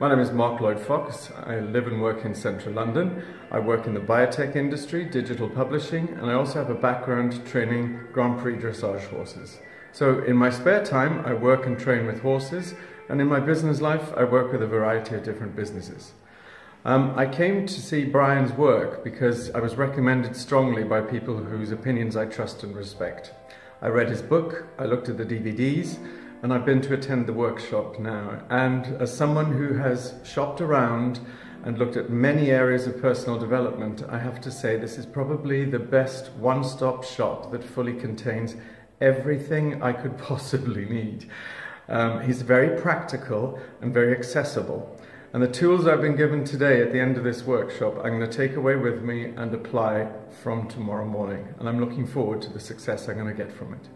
My name is Mark Lloyd Fox. I live and work in central London. I work in the biotech industry, digital publishing, and I also have a background training Grand Prix dressage horses. So in my spare time, I work and train with horses, and in my business life, I work with a variety of different businesses. Um, I came to see Brian's work because I was recommended strongly by people whose opinions I trust and respect. I read his book, I looked at the DVDs, and I've been to attend the workshop now. And as someone who has shopped around and looked at many areas of personal development, I have to say this is probably the best one stop shop that fully contains everything I could possibly need. Um, he's very practical and very accessible. And the tools I've been given today at the end of this workshop, I'm going to take away with me and apply from tomorrow morning. And I'm looking forward to the success I'm going to get from it.